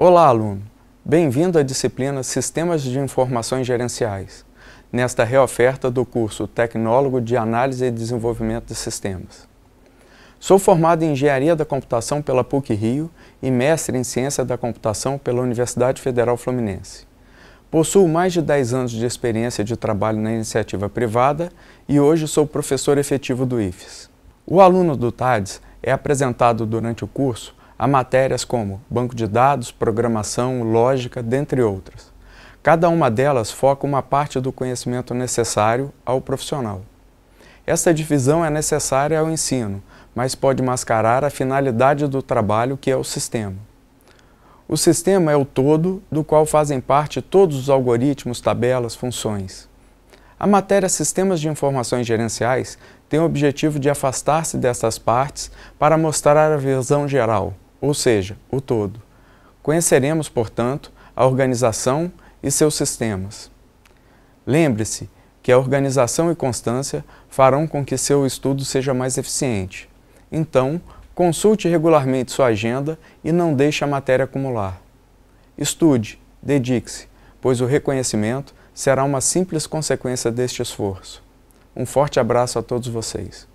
Olá, aluno! Bem-vindo à disciplina Sistemas de Informações Gerenciais, nesta reoferta do curso Tecnólogo de Análise e Desenvolvimento de Sistemas. Sou formado em Engenharia da Computação pela PUC-Rio e mestre em Ciência da Computação pela Universidade Federal Fluminense. Possuo mais de 10 anos de experiência de trabalho na iniciativa privada e hoje sou professor efetivo do IFES. O aluno do TADES é apresentado durante o curso a matérias como banco de dados, programação, lógica, dentre outras. Cada uma delas foca uma parte do conhecimento necessário ao profissional. Esta divisão é necessária ao ensino, mas pode mascarar a finalidade do trabalho que é o sistema. O sistema é o todo do qual fazem parte todos os algoritmos, tabelas, funções. A matéria Sistemas de Informações Gerenciais tem o objetivo de afastar-se dessas partes para mostrar a visão geral, ou seja, o todo. Conheceremos, portanto, a organização e seus sistemas. Lembre-se que a organização e constância farão com que seu estudo seja mais eficiente. Então, consulte regularmente sua agenda e não deixe a matéria acumular. Estude, dedique-se, pois o reconhecimento será uma simples consequência deste esforço. Um forte abraço a todos vocês.